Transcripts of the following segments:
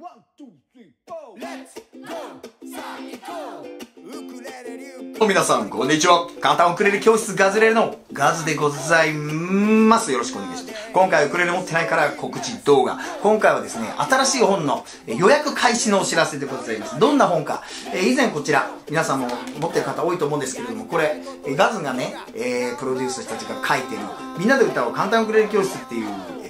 One, two, three, four. Let's go さあ行こうウクレレ流行皆さん、こんにちは。簡単ウクレレ教室ガズレレのガズでございます。よろしくお願いします。今回ウクレレ持ってないから告知動画。今回はですね、新しい本のえ予約開始のお知らせでございます。どんな本か。えー以前こちら、皆さんも持ってる方多いと思うんですけれども、これ、えーガズがね、えープロデュースした人が書いてる、みんなで歌おう簡単ウクレレ教室っていう、えー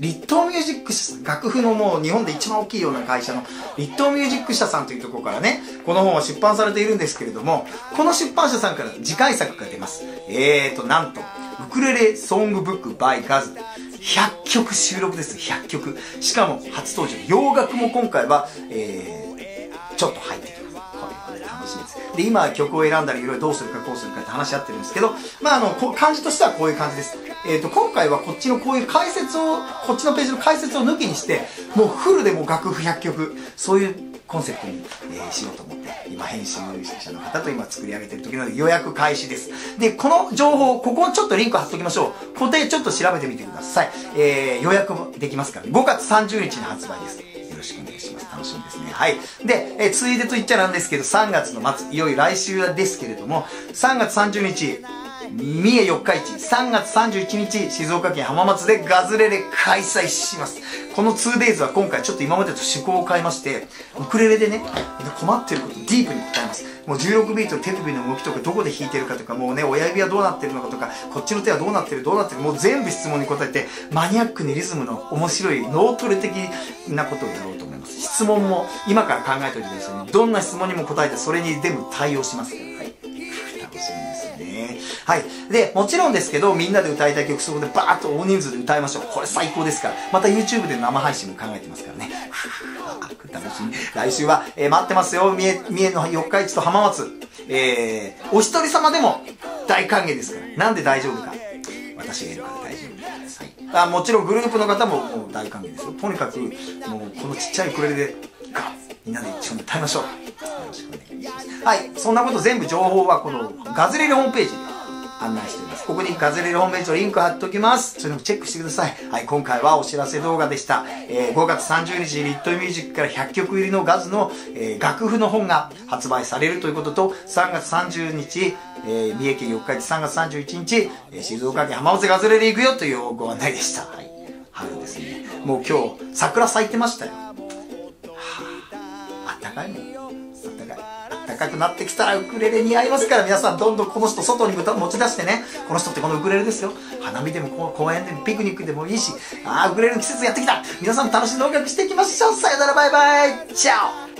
リットミュージック社楽譜のもう日本で一番大きいような会社のリットミュージック社さんというところからね、この本は出版されているんですけれども、この出版社さんから次回作が出ます。えーと、なんと、ウクレレソングブック by ガズ。100曲収録です、100曲。しかも初登場、洋楽も今回は、えー、ちょっと入ってきます。で。今曲を選んだり、いろいろどうするかこうするかって話し合ってるんですけど、まあ、あの、こ漢字としてはこういう感じです。えっ、と、今回はこっちのこういう解説を、こっちのページの解説を抜きにして、もうフルでもう楽譜100曲、そういうコンセプトに、えーしようと思って、今編集者の方と今作り上げてる時の予約開始です。で、この情報、ここちょっとリンク貼っときましょう。ここでちょっと調べてみてください。えー、予約もできますからね、5月30日に発売です。よろしくお願いします。楽しみですね。はい。で、えーついでと言っちゃなんですけど、3月の末、いよいよ来週ですけれども、3月30日、三重四日市、3月31日、静岡県浜松でガズレレ開催します。この 2days は今回ちょっと今までと趣向を変えまして、ウクレレでね、困ってることディープに答えます。もう16ビート手首の動きとか、どこで弾いてるかとか、もうね、親指はどうなってるのかとか、こっちの手はどうなってる、どうなってる、もう全部質問に答えて、マニアックにリズムの面白い脳トレ的なことをやろうと思います。質問も今から考えておいてくださいね。どんな質問にも答えて、それに全部対応しますから。ね。はい。で、もちろんですけど、みんなで歌いたい曲、そこでバーッと大人数で歌いましょう。これ最高ですから。また YouTube で生配信も考えてますからね。楽しみ。来週は、えー待ってますよ。三重、三重の四日市と浜松。えー、お一人様でも大歓迎ですから。なんで大丈夫か。私がいるから大丈夫です。はい。あもちろんグループの方ももう大歓迎ですよ。とにかく、もうこのちっちゃいウクレレで、みんなで一緒に歌いましょう。はい。そんなこと全部情報はこのガズレレホームページで案内しております。ここにガズレレホームページのリンク貼っておきます。それもチェックしてください。はい。今回はお知らせ動画でした。えー5月30日リットミュージックから100曲入りのガズの、えー楽譜の本が発売されるということと、3月30日、えー三重県四日市3月31日、えー静岡県浜松ガズレレ行くよというご案内でした。はい。春ですね。もう今日、桜咲いてましたよ。あったかいもん。高。くなってきたらウクレレ似合いますから、皆さんどんどんこの人外に持ち出してね、この人ってこのウクレレですよ。花見でも公園でもピクニックでもいいし、ああ、ウクレレの季節やってきた。皆さんも楽しんで音楽していきましょう。さよならバイバイ。チャオ。